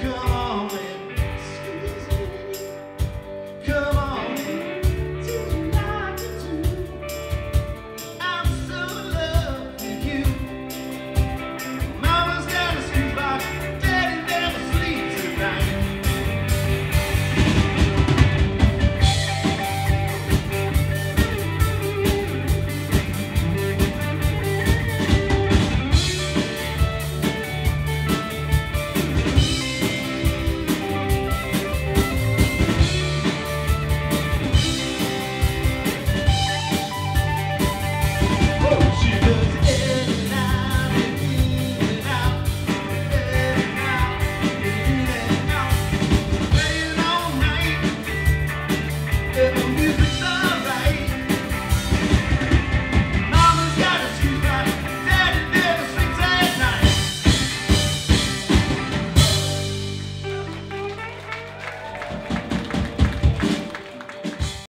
come.